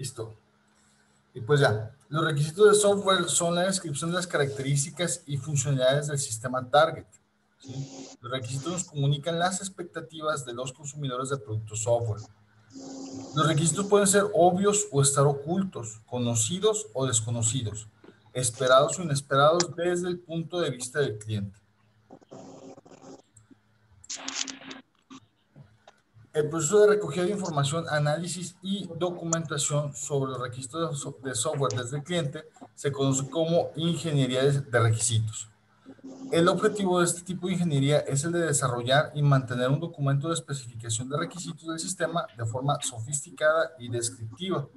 Listo. Y pues ya, los requisitos de software son la descripción de las características y funcionalidades del sistema target. Los requisitos nos comunican las expectativas de los consumidores de productos software. Los requisitos pueden ser obvios o estar ocultos, conocidos o desconocidos, esperados o inesperados desde el punto de vista del cliente. El proceso de recogida de información, análisis y documentación sobre los requisitos de software desde el cliente se conoce como ingeniería de requisitos. El objetivo de este tipo de ingeniería es el de desarrollar y mantener un documento de especificación de requisitos del sistema de forma sofisticada y descriptiva.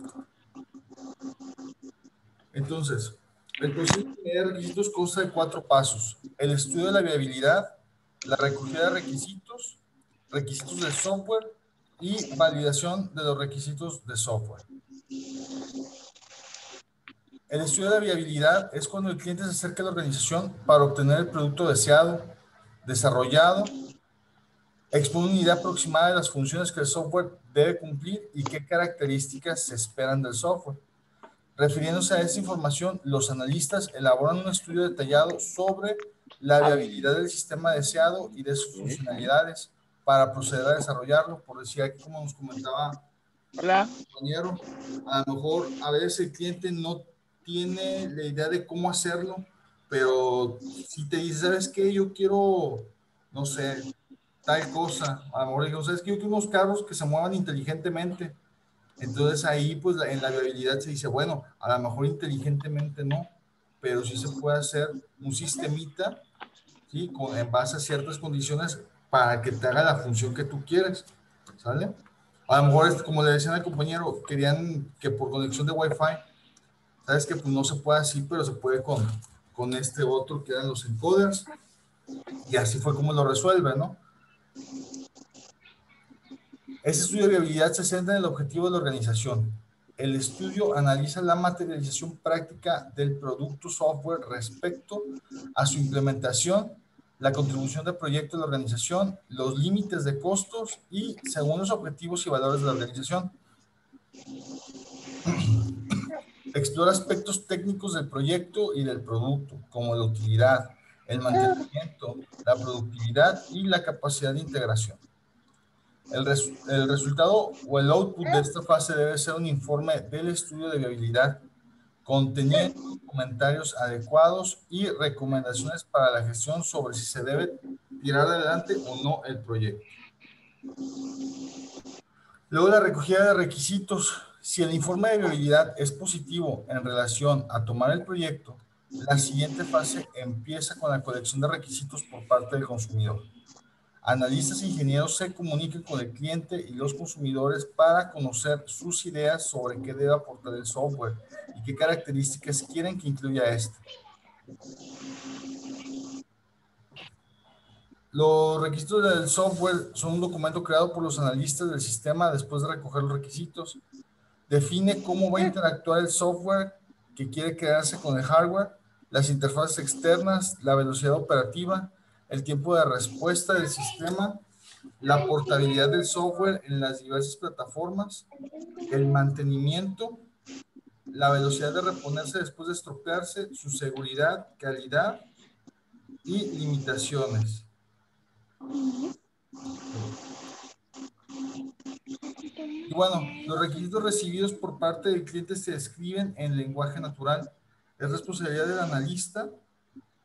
Entonces, el proceso de ingeniería de requisitos consta de cuatro pasos. El estudio de la viabilidad, la recogida de requisitos, requisitos de software y validación de los requisitos de software. El estudio de viabilidad es cuando el cliente se acerca a la organización para obtener el producto deseado, desarrollado, expone una idea aproximada de las funciones que el software debe cumplir y qué características se esperan del software. Refiriéndose a esta información, los analistas elaboran un estudio detallado sobre la viabilidad del sistema deseado y de sus funcionalidades para proceder a desarrollarlo. Por decir aquí, como nos comentaba Hola. el compañero, a lo mejor a veces el cliente no tiene la idea de cómo hacerlo, pero si te dice, ¿sabes qué? Yo quiero, no sé, tal cosa. A lo mejor digo, ¿sabes qué? Yo quiero unos carros que se muevan inteligentemente. Entonces ahí, pues en la viabilidad se dice, bueno, a lo mejor inteligentemente no, pero sí se puede hacer un sistemita, ¿sí? Con, en base a ciertas condiciones para que te haga la función que tú quieres, ¿sale? A lo mejor, como le decían al compañero, querían que por conexión de Wi-Fi, sabes que pues no se puede así, pero se puede con, con este otro que eran los encoders, y así fue como lo resuelve, ¿no? Ese estudio de viabilidad se centra en el objetivo de la organización. El estudio analiza la materialización práctica del producto software respecto a su implementación, la contribución del proyecto de la organización, los límites de costos y según los objetivos y valores de la organización. Explora aspectos técnicos del proyecto y del producto, como la utilidad, el mantenimiento, la productividad y la capacidad de integración. El, el, resultado o el output de esta fase debe ser un informe del estudio de viabilidad, conteniendo comentarios adecuados y recomendaciones para la gestión sobre si se debe tirar adelante o no el proyecto. Luego la recogida de requisitos. Si el informe de viabilidad es positivo en relación a tomar el proyecto, la siguiente fase empieza con la colección de requisitos por parte del consumidor. Analistas e ingenieros se comunican con el cliente y los consumidores para conocer sus ideas sobre qué debe aportar el software qué características quieren que incluya este. Los requisitos del software son un documento creado por los analistas del sistema después de recoger los requisitos. Define cómo va a interactuar el software que quiere crearse con el hardware, las interfaces externas, la velocidad operativa, el tiempo de respuesta del sistema, la portabilidad del software en las diversas plataformas, el mantenimiento, la velocidad de reponerse después de estropearse, su seguridad, calidad y limitaciones. Y bueno, los requisitos recibidos por parte del cliente se describen en lenguaje natural. Es responsabilidad del analista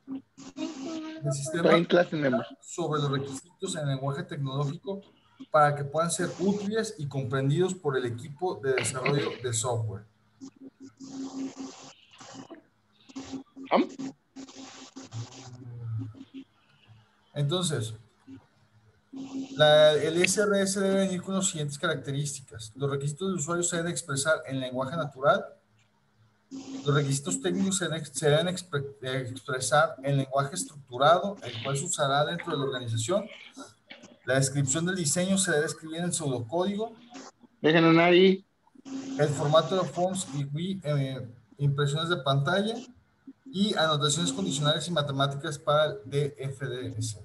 del sistema sobre los requisitos en lenguaje tecnológico para que puedan ser útiles y comprendidos por el equipo de desarrollo de software. Entonces, la, el SRS debe venir con las siguientes características. Los requisitos de usuario se deben expresar en lenguaje natural. Los requisitos técnicos se deben, se deben expre, expresar en lenguaje estructurado, el cual se usará dentro de la organización. La descripción del diseño se debe escribir en pseudocódigo. Déjenlo ahí. El formato de forms y eh, impresiones de pantalla y anotaciones condicionales y matemáticas para el DFDS.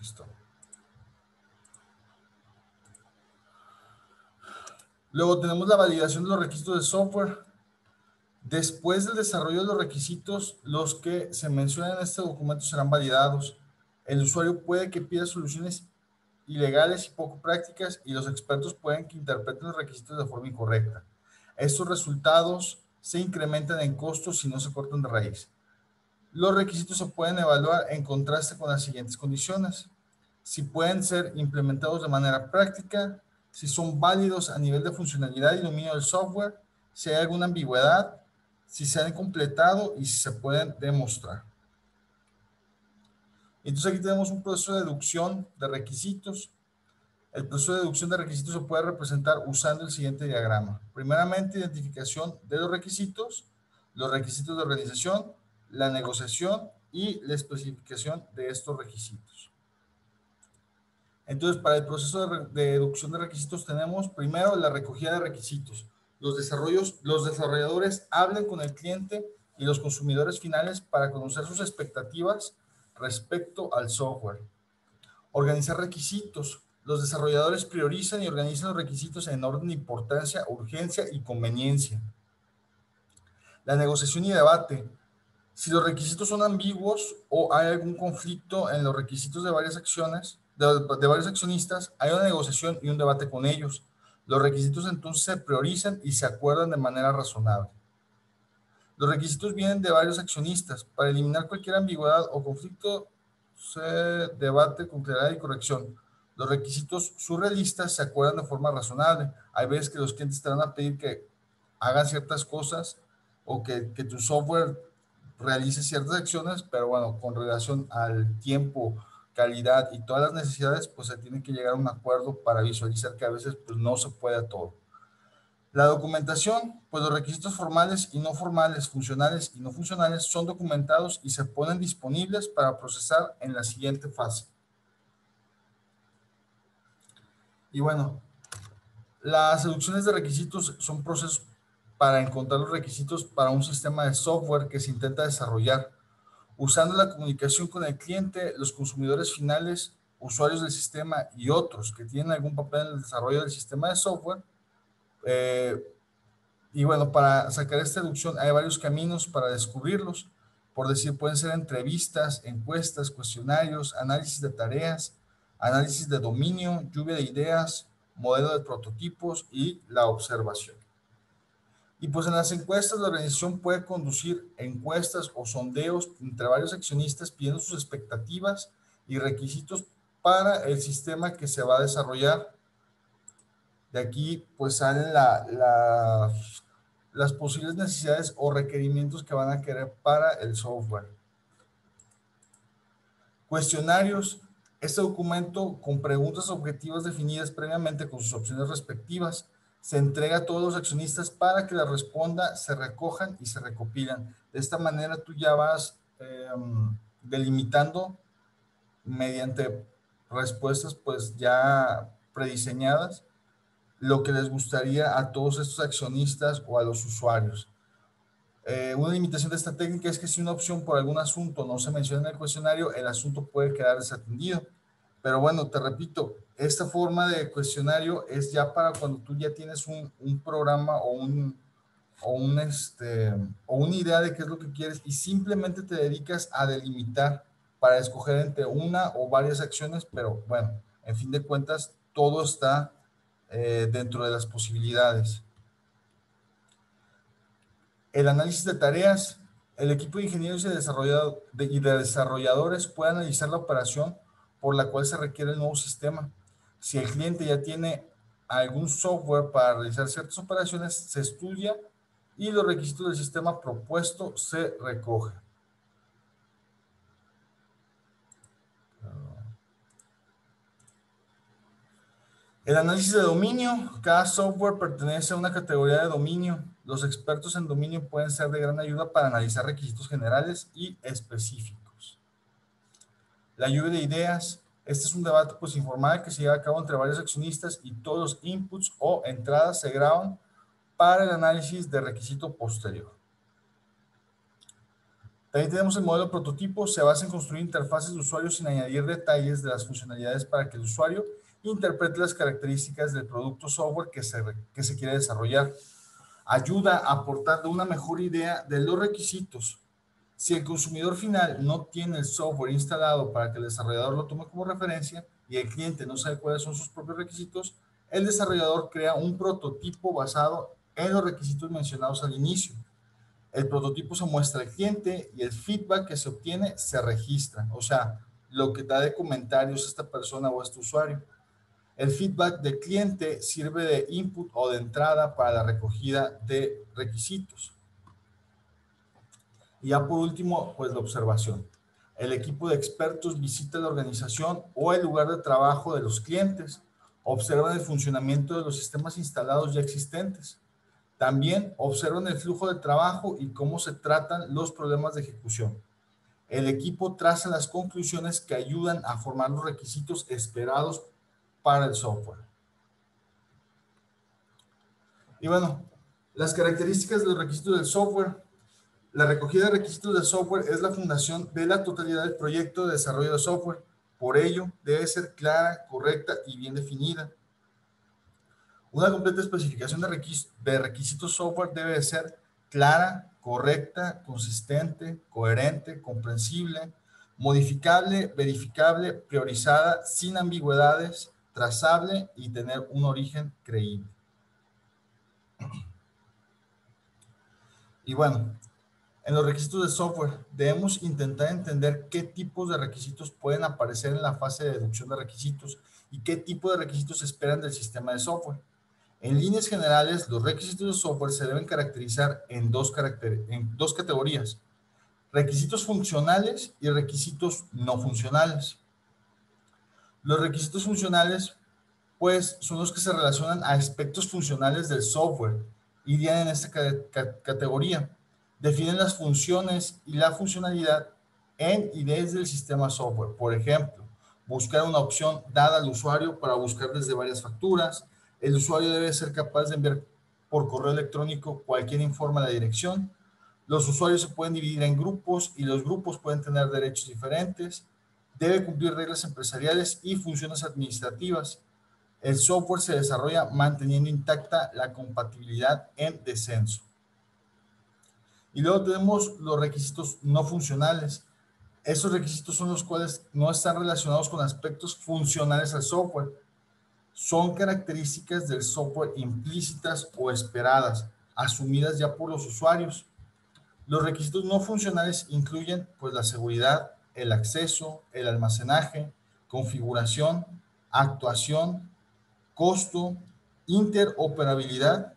Listo. Luego tenemos la validación de los requisitos de software. Después del desarrollo de los requisitos, los que se mencionan en este documento serán validados. El usuario puede que pida soluciones ilegales y poco prácticas y los expertos pueden que interpreten los requisitos de forma incorrecta. Estos resultados se incrementan en costos si no se cortan de raíz. Los requisitos se pueden evaluar en contraste con las siguientes condiciones. Si pueden ser implementados de manera práctica, si son válidos a nivel de funcionalidad y dominio del software, si hay alguna ambigüedad, si se han completado y si se pueden demostrar. Entonces aquí tenemos un proceso de deducción de requisitos. El proceso de deducción de requisitos se puede representar usando el siguiente diagrama. Primeramente, identificación de los requisitos, los requisitos de organización, la negociación y la especificación de estos requisitos. Entonces, para el proceso de, deducción de requisitos tenemos primero la recogida de requisitos. Los, desarrollos, los desarrolladores hablan con el cliente y los consumidores finales para conocer sus expectativas respecto al software. Organizar requisitos. Los desarrolladores priorizan y organizan los requisitos en orden de importancia, urgencia y conveniencia. La negociación y debate. Si los requisitos son ambiguos o hay algún conflicto en los requisitos de varias acciones, de, varios accionistas, hay una negociación y un debate con ellos. Los requisitos entonces se priorizan y se acuerdan de manera razonable. Los requisitos vienen de varios accionistas. Para eliminar cualquier ambigüedad o conflicto, se debate con claridad y corrección. Los requisitos surrealistas se acuerdan de forma razonable. Hay veces que los clientes te van a pedir que hagan ciertas cosas o que, que tu software realice ciertas acciones, pero bueno, con relación al tiempo calidad y todas las necesidades, pues se tiene que llegar a un acuerdo para visualizar que a veces pues no se puede todo. La documentación, pues los requisitos formales y no formales, funcionales y no funcionales son documentados y se ponen disponibles para procesar en la siguiente fase. Y bueno, las seducciones de requisitos son procesos para encontrar los requisitos para un sistema de software que se intenta desarrollar usando la comunicación con el cliente, los consumidores finales, usuarios del sistema y otros que tienen algún papel en el desarrollo del sistema de software. Eh, y bueno, para sacar esta deducción hay varios caminos para descubrirlos. Por decir, pueden ser entrevistas, encuestas, cuestionarios, análisis de tareas, análisis de dominio, lluvia de ideas, modelo de prototipos y la observación. Y pues en las encuestas la organización puede conducir encuestas o sondeos entre varios accionistas pidiendo sus expectativas y requisitos para el sistema que se va a desarrollar. De aquí pues salen las posibles necesidades o requerimientos que van a querer para el software. Cuestionarios. Este documento con preguntas objetivas definidas previamente con sus opciones respectivas se entrega a todos los accionistas para que la responda, se recojan y se recopilan. De esta manera tú ya vas em, delimitando mediante respuestas pues ya prediseñadas lo que les gustaría a todos estos accionistas o a los usuarios. Eh, una limitación de esta técnica es que si una opción por algún asunto no se menciona en el cuestionario, el asunto puede quedar desatendido. Pero bueno, te repito, esta forma de cuestionario es ya para cuando tú ya tienes un, programa o un, o, un este, o una idea de qué es lo que quieres y simplemente te dedicas a delimitar para escoger entre una o varias acciones, pero bueno, en fin de cuentas, todo está eh, dentro de las posibilidades. El análisis de tareas. El equipo de ingenieros y y de desarrolladores puede analizar la operación por la cual se requiere el nuevo sistema. Si el cliente ya tiene algún software para realizar ciertas operaciones, se estudia y los requisitos del sistema propuesto se recogen. El análisis de dominio. Cada software pertenece a una categoría de dominio. Los expertos en dominio pueden ser de gran ayuda para analizar requisitos generales y específicos la lluvia de ideas. Este es un debate pues informal que se lleva a cabo entre varios accionistas y todos los inputs o entradas se graban para el análisis de requisito posterior. También tenemos el modelo prototipo, se basa en construir interfaces de usuario sin añadir detalles de las funcionalidades para que el usuario interprete las características del producto software que se, que se quiere desarrollar. Ayuda aportando una mejor idea de los requisitos. Si el consumidor final no tiene el software instalado para que el desarrollador lo tome como referencia y el cliente no sabe cuáles son sus propios requisitos, el desarrollador crea un prototipo basado en los requisitos mencionados al inicio. El prototipo se muestra al cliente y el feedback que se obtiene se registra, o sea, lo que da de comentarios esta persona o este usuario. El feedback del cliente sirve de input o de entrada para la recogida de requisitos. Y ya por último, pues la observación. El equipo de expertos visita la organización o el lugar de trabajo de los clientes, observan el funcionamiento de los sistemas instalados ya existentes. También observan el flujo de trabajo y cómo se tratan los problemas de ejecución. El equipo traza las conclusiones que ayudan a formar los requisitos esperados para el software. Y bueno, las características de los requisitos del software. La recogida de requisitos del software es la fundación de la totalidad del proyecto de desarrollo de software. Por ello, debe ser clara, correcta y bien definida. Una completa especificación de, de requisitos software debe ser clara, correcta, consistente, coherente, comprensible, modificable, verificable, priorizada, sin ambigüedades, trazable y tener un origen creíble. Y bueno, en los requisitos de software debemos intentar entender qué tipos de requisitos pueden aparecer en la fase de deducción de requisitos y qué tipo de requisitos se esperan del sistema de software. En líneas generales, los requisitos de software se deben caracterizar en dos, categorías, requisitos funcionales y requisitos no funcionales. Los requisitos funcionales, pues, son los que se relacionan a aspectos funcionales del software, irían en esta categoría. Definen las funciones y la funcionalidad en y desde el sistema software. Por ejemplo, buscar una opción dada al usuario para buscar desde varias facturas. El usuario debe ser capaz de enviar por correo electrónico cualquier informe a la dirección. Los usuarios se pueden dividir en grupos y los grupos pueden tener derechos diferentes debe cumplir reglas empresariales y funciones administrativas. El software se desarrolla manteniendo intacta la compatibilidad en descenso. Y luego tenemos los requisitos no funcionales. Esos requisitos son los cuales no están relacionados con aspectos funcionales al software. Son características del software implícitas o esperadas, asumidas ya por los usuarios. Los requisitos no funcionales incluyen pues la seguridad, el acceso, el almacenaje, configuración, actuación, costo, interoperabilidad,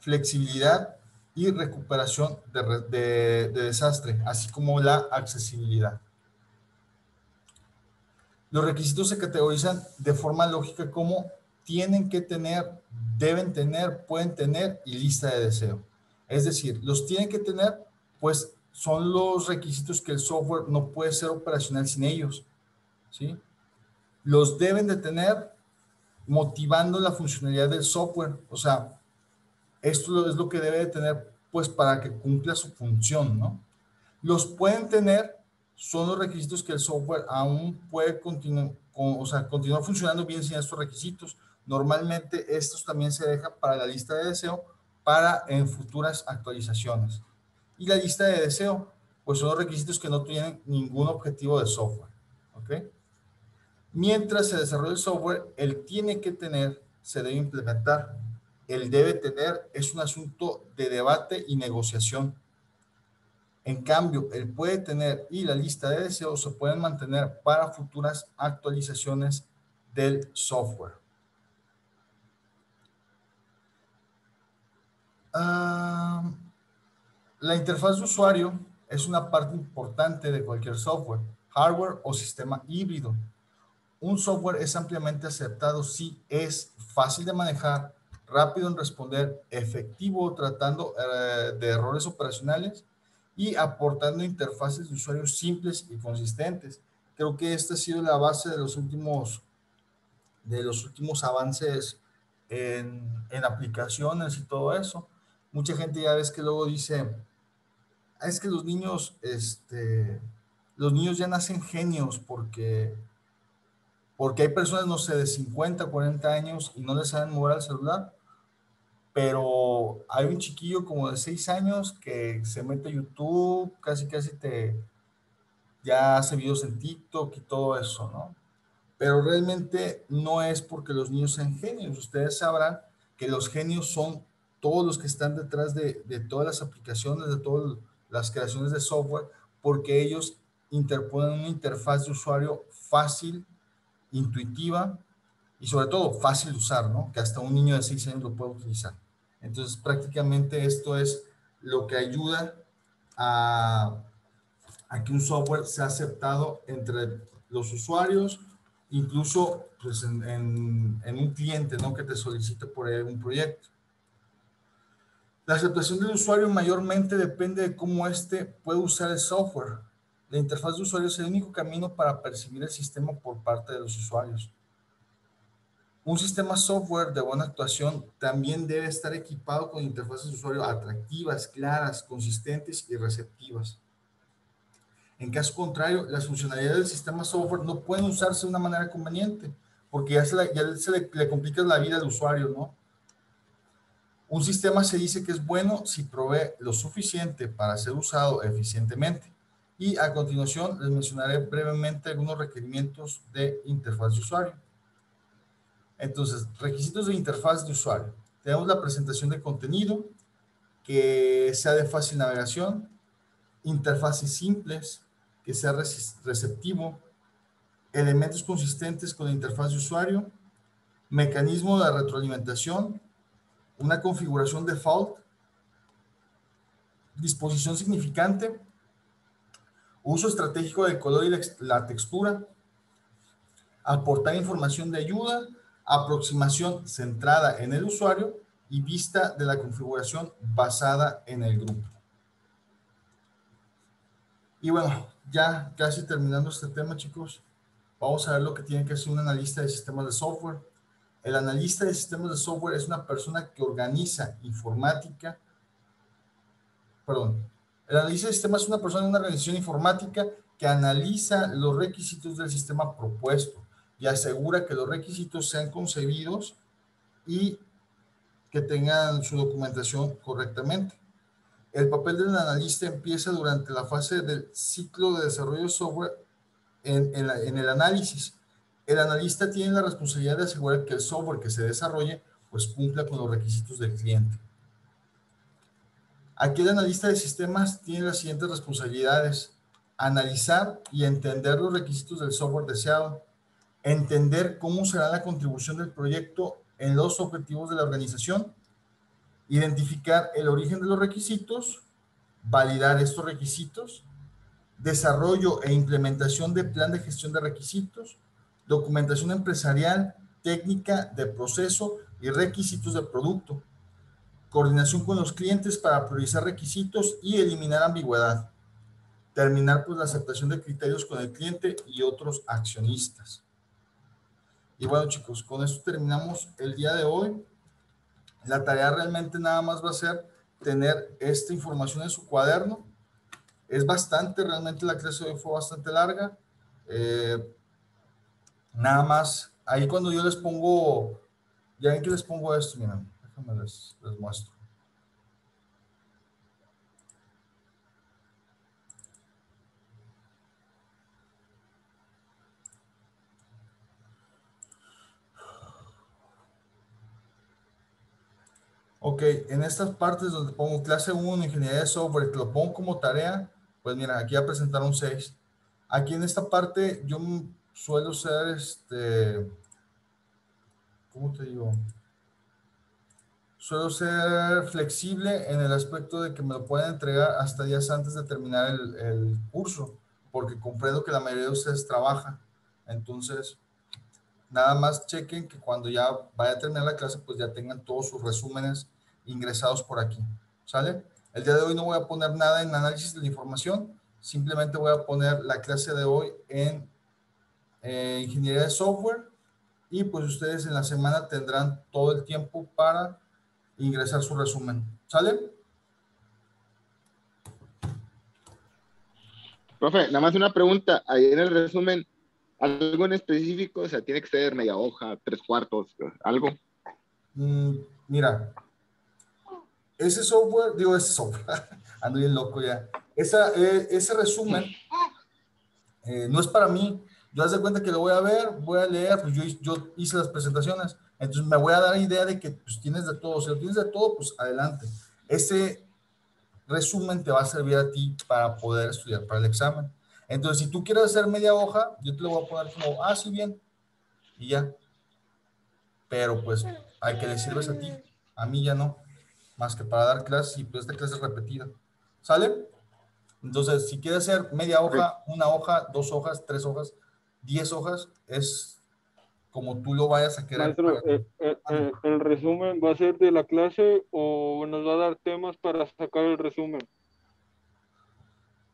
flexibilidad y recuperación de, desastre, así como la accesibilidad. Los requisitos se categorizan de forma lógica como tienen que tener, deben tener, pueden tener y lista de deseo. Es decir, los tienen que tener, pues son los requisitos que el software no puede ser operacional sin ellos. ¿sí? Los deben de tener motivando la funcionalidad del software. O sea, esto es lo que debe de tener pues para que cumpla su función, ¿no? Los pueden tener, son los requisitos que el software aún puede continuar, o sea, continuar funcionando bien sin estos requisitos. Normalmente estos también se dejan para la lista de deseo para en futuras actualizaciones y la lista de deseo, pues son los requisitos que no tienen ningún objetivo de software. ¿Ok? Mientras se desarrolla el software, el tiene que tener se debe implementar. El debe tener es un asunto de debate y negociación. En cambio, el puede tener y la lista de deseos se pueden mantener para futuras actualizaciones del software. Ah... La interfaz de usuario es una parte importante de cualquier software, hardware o sistema híbrido. Un software es ampliamente aceptado si es fácil de manejar, rápido en responder, efectivo tratando eh, de errores operacionales y aportando interfaces de usuario simples y consistentes. Creo que esta ha sido la base de los últimos, de los últimos avances en, en aplicaciones y todo eso. Mucha gente ya ves que luego dice, es que los niños, este, los niños ya nacen genios porque, porque hay personas, no sé, de 50, 40 años y no les saben mover al celular, pero hay un chiquillo como de 6 años que se mete a YouTube, casi casi te, ya hace videos en TikTok y todo eso, ¿no? Pero realmente no es porque los niños sean genios. Ustedes sabrán que los genios son todos los que están detrás de, de todas las aplicaciones, de todas las creaciones de software, porque ellos interponen una interfaz de usuario fácil, intuitiva y sobre todo fácil de usar, ¿no? Que hasta un niño de 6 años lo puede utilizar. Entonces, prácticamente esto es lo que ayuda a, que un software sea aceptado entre los usuarios, incluso pues, en un cliente, ¿no? Que te solicite por un proyecto. La aceptación del usuario mayormente depende de cómo éste puede usar el software. La interfaz de usuario es el único camino para percibir el sistema por parte de los usuarios. Un sistema software de buena actuación también debe estar equipado con interfaces de usuario atractivas, claras, consistentes y receptivas. En caso contrario, las funcionalidades del sistema software no pueden usarse de una manera conveniente, porque ya se, le, ya le complica la vida al usuario, ¿no? Un sistema se dice que es bueno si provee lo suficiente para ser usado eficientemente. Y a continuación les mencionaré brevemente algunos requerimientos de interfaz de usuario. Entonces, requisitos de interfaz de usuario. Tenemos la presentación de contenido, que sea de fácil navegación, interfaces simples, que sea receptivo, elementos consistentes con la interfaz de usuario, mecanismo de retroalimentación, una configuración default, disposición significante, uso estratégico del color y la textura, aportar información de ayuda, aproximación centrada en el usuario y vista de la configuración basada en el grupo. Y bueno, ya casi terminando este tema, chicos, vamos a ver lo que tiene que hacer un analista de sistemas de software. El analista de sistemas de software es una persona que organiza informática, perdón, el analista de sistemas es una persona de una organización informática que analiza los requisitos del sistema propuesto y asegura que los requisitos sean concebidos y que tengan su documentación correctamente. El papel del analista empieza durante la fase del ciclo de desarrollo de software en, en el análisis el analista tiene la responsabilidad de asegurar que el software que se desarrolle pues cumpla con los requisitos del cliente. Aquí el analista de sistemas tiene las siguientes responsabilidades. Analizar y entender los requisitos del software deseado. Entender cómo será la contribución del proyecto en los objetivos de la organización. Identificar el origen de los requisitos. Validar estos requisitos. Desarrollo e implementación de plan de gestión de requisitos documentación empresarial, técnica de proceso y requisitos de producto, coordinación con los clientes para priorizar requisitos y eliminar ambigüedad, terminar pues la aceptación de criterios con el cliente y otros accionistas. Y bueno chicos, con esto terminamos el día de hoy. La tarea realmente nada más va a ser tener esta información en su cuaderno. Es bastante, realmente la clase de hoy fue bastante larga. Eh, Nada más, ahí cuando yo les pongo, ya ven que les pongo esto, miren, déjenme les, les muestro. Ok, en estas partes donde pongo clase 1, ingeniería de software, que lo pongo como tarea, pues mira, aquí ya presentaron 6. Aquí en esta parte yo suelo ser, este, ¿cómo te digo? Suelo ser flexible en el aspecto de que me lo pueden entregar hasta días antes de terminar el, el curso, porque comprendo que la mayoría de ustedes trabaja. Entonces, nada más chequen que cuando ya vaya a terminar la clase, pues ya tengan todos sus resúmenes ingresados por aquí. ¿Sale? El día de hoy no voy a poner nada en análisis de la información, simplemente voy a poner la clase de hoy en eh, ingeniería de software y pues ustedes en la semana tendrán todo el tiempo para ingresar su resumen. ¿Sale? Profe, nada más una pregunta. Ahí en el resumen, ¿algo en específico? O sea, tiene que ser media hoja, tres cuartos, algo. Mm, mira, ese software, digo, ese software, ando bien loco ya. Esa, eh, ese resumen eh, no es para mí. Yo haz de cuenta que lo voy a ver, voy a leer, pues yo, yo hice las presentaciones, entonces me voy a dar idea de que pues, tienes de todo. Si lo tienes de todo, pues adelante. Ese resumen te va a servir a ti para poder estudiar para el examen. Entonces, si tú quieres hacer media hoja, yo te lo voy a poner como, ah, sí, bien, y ya. Pero pues, hay que le sirves a ti, a mí ya no, más que para dar clases y pues esta clase es repetida. ¿Sale? Entonces, si quieres hacer media hoja, una hoja, dos hojas, tres hojas, diez hojas, es como tú lo vayas a querer. Maestro, eh, eh, eh, el resumen va a ser de la clase o nos va a dar temas para sacar el resumen?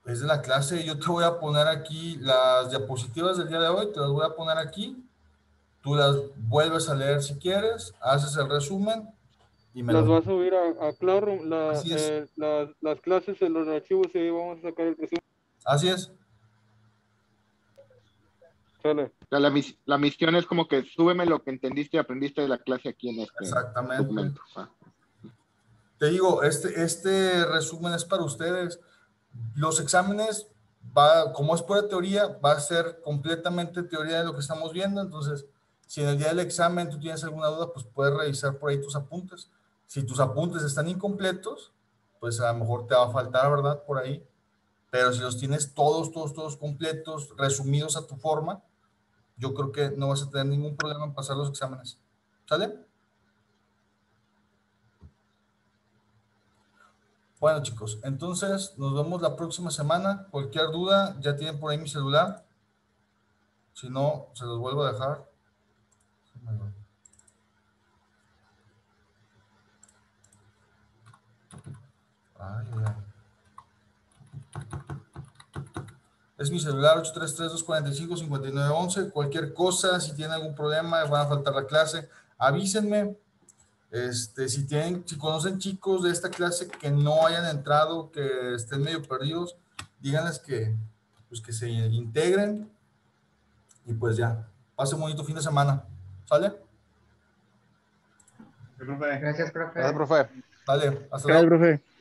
Es de la clase, yo te voy a poner aquí las diapositivas del día de hoy, te las voy a poner aquí, tú las vuelves a leer si quieres, haces el resumen y me las vas a subir a, a Classroom, las, las clases en los archivos y ahí vamos a sacar el resumen. Así es. La, la, misión es como que súbeme lo que entendiste y aprendiste de la clase aquí en este Exactamente. documento. Ah. Te digo, este, este resumen es para ustedes. Los exámenes, va, como es pura teoría, va a ser completamente teoría de lo que estamos viendo. Entonces, si en el día del examen tú tienes alguna duda, pues puedes revisar por ahí tus apuntes. Si tus apuntes están incompletos, pues a lo mejor te va a faltar, ¿verdad? Por ahí. Pero si los tienes todos, todos, todos completos, resumidos a tu forma, yo creo que no vas a tener ningún problema en pasar los exámenes. ¿Sale? Bueno, chicos, entonces nos vemos la próxima semana. Cualquier duda, ya tienen por ahí mi celular. Si no, se los vuelvo a dejar. Ay, Es mi celular 833-245-5911. Cualquier cosa, si tienen algún problema, van a faltar la clase, avísenme. Este, si tienen, si conocen chicos de esta clase que no hayan entrado, que estén medio perdidos, díganles que, pues que se integren y pues ya. Pase un bonito fin de semana. ¿Sale? Gracias, profe. Gracias, profe. Dale, hasta luego. profe.